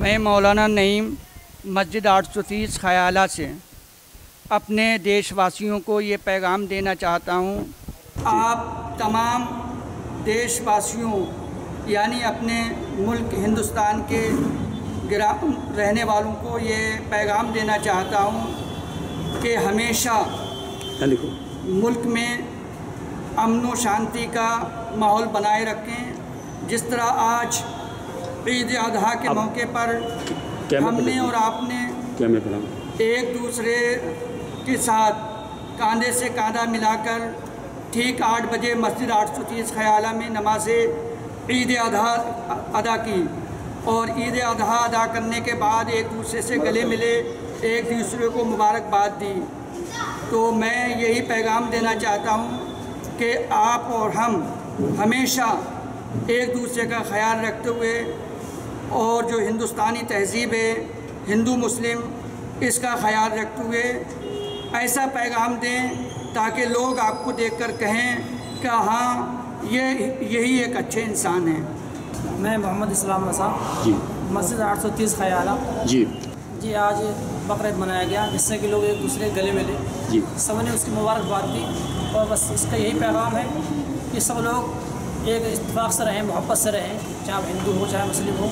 मैं मौलाना नईम मस्जिद आठ सौ तीस ख्याला से अपने देशवासियों को ये पैगाम देना चाहता हूँ। आप तमाम देशवासियों यानी अपने मुल्क हिंदुस्तान के गिरा रहने वालों को ये पैगाम देना चाहता हूँ कि हमेशा मुल्क में अमन व शांति का माहौल बनाए रखें। जिस तरह आज ईद अजहा के मौके पर हमने और आपने एक दूसरे के साथ कांधे से कांधा मिलाकर ठीक आठ बजे मस्जिद आठ सौ तीस ख्याला में नमाज़ ईद अजहा अदा की और ईद अजहा अदा करने के बाद एक दूसरे से गले मिले एक दूसरे को मुबारकबाद दी। तो मैं यही पैगाम देना चाहता हूँ कि आप और हम हमेशा एक दूसरे का ख्याल रखते हुए और जो हिंदुस्तानी तहज़ीब है हिंदू मुस्लिम इसका ख्याल रखते हुए ऐसा पैगाम दें ताकि लोग आपको देखकर कहें कि हाँ ये यही एक अच्छे इंसान हैं। मैं मोहम्मद इस्लाम नसा जी। मस्जिद आठ सौ तीस ख्याला जी। जी आज बकरीद मनाया गया जिससे कि लोग एक दूसरे गले मिले। जी। सबने उसकी मुबारकबाद दी और बस इसका यही पैगाम है कि सब लोग एक इतफाक़ से रहें, मोहब्बत से रहें, चाहे आप हिंदू हो, चाहे मुस्लिम हो,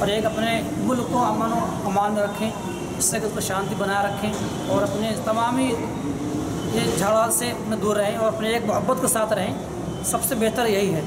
और एक अपने मुल्क को अमन अमान में रखें इससे कि उसको शांति बनाए रखें, और अपने तमामी ये झगड़ा से अपने दूर रहें, और अपने एक मोहब्बत के साथ रहें। सबसे बेहतर यही है।